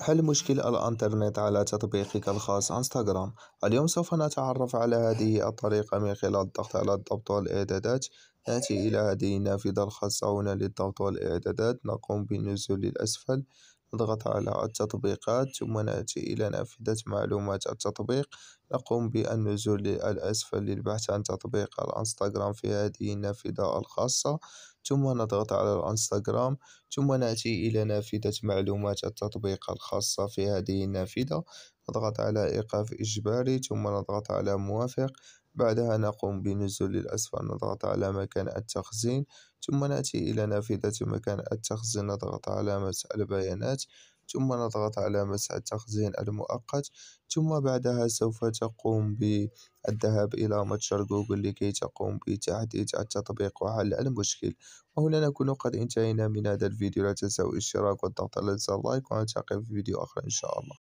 حل مشكل الإنترنت على تطبيقك الخاص انستغرام؟ اليوم سوف نتعرف على هذه الطريقة من خلال الضغط على الضبط والإعدادات. نأتي إلى هذه النافذة الخاصة هنا للضغط والإعدادات. نقوم بالنزول للأسفل نضغط على التطبيقات ثم نأتي إلى نافذة معلومات التطبيق. نقوم بالنزول للأسفل للبحث عن تطبيق الإنستغرام في هذه النافذة الخاصة. ثم نضغط على الإنستغرام. ثم نأتي إلى نافذة معلومات التطبيق الخاصة في هذه النافذة. نضغط على إيقاف إجباري. ثم نضغط على موافق. بعدها نقوم بنزول للأسفل نضغط على مكان التخزين ثم نأتي إلى نافذة مكان التخزين نضغط على مسح البيانات ثم نضغط على مسح التخزين المؤقت ثم بعدها سوف تقوم بالذهاب إلى متجر جوجل لكي تقوم بتحديث التطبيق وحل المشكل وهنا نكون قد انتهينا من هذا الفيديو لا تنسوا الاشتراك والضغط على زر لايك ونلتقي في فيديو آخر إن شاء الله.